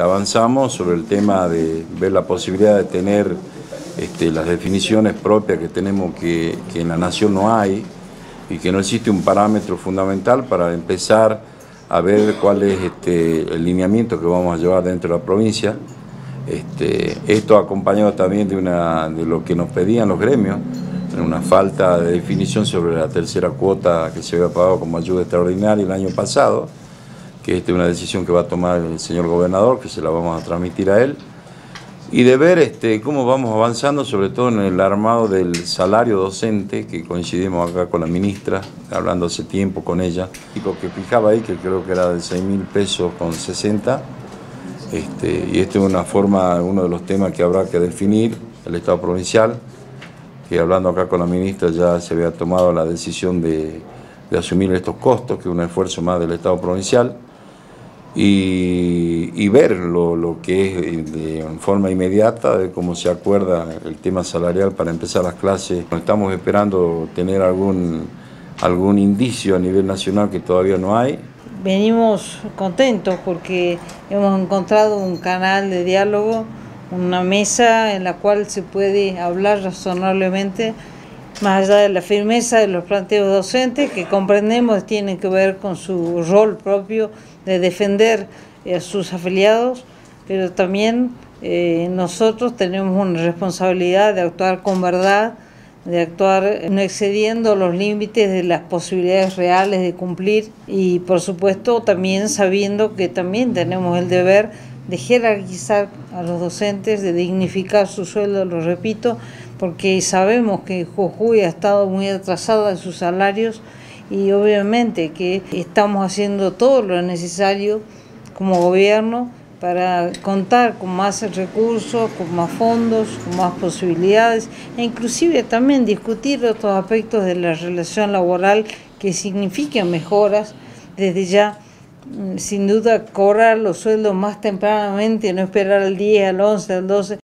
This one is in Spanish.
Avanzamos sobre el tema de ver la posibilidad de tener este, las definiciones propias que tenemos que, en la nación no hay y que no existe un parámetro fundamental para empezar a ver cuál es este, el lineamiento que vamos a llevar dentro de la provincia. Este, esto acompañado también de, una, de lo que nos pedían los gremios, una falta de definición sobre la tercera cuota que se había pagado como ayuda extraordinaria el año pasado, que esta es una decisión que va a tomar el señor gobernador, que se la vamos a transmitir a él y de ver este, cómo vamos avanzando, sobre todo en el armado del salario docente, que coincidimos acá con la ministra, hablando hace tiempo con ella, y que fijaba ahí, que creo que era de 6 mil pesos con 60, este, y esto es una forma, uno de los temas que habrá que definir, el Estado provincial, que hablando acá con la ministra ya se había tomado la decisión de, de asumir estos costos, que es un esfuerzo más del Estado provincial, y, ver lo, que es de, en forma inmediata, de cómo se acuerda el tema salarial para empezar las clases. Estamos esperando tener algún, algún indicio a nivel nacional que todavía no hay. Venimos contentos porque hemos encontrado un canal de diálogo, una mesa en la cual se puede hablar razonablemente más allá de la firmeza de los planteos docentes que comprendemos tienen que ver con su rol propio de defender a sus afiliados, pero también eh, nosotros tenemos una responsabilidad de actuar con verdad, de actuar no excediendo los límites de las posibilidades reales de cumplir y por supuesto también sabiendo que también tenemos el deber de jerarquizar a los docentes, de dignificar su sueldo, lo repito, porque sabemos que Jujuy ha estado muy atrasada en sus salarios y obviamente que estamos haciendo todo lo necesario como gobierno para contar con más recursos, con más fondos, con más posibilidades e inclusive también discutir otros aspectos de la relación laboral que significan mejoras. Desde ya mm, sin duda cobrar los sueldos más tempranamente, no esperar al 10, al 11, al 12,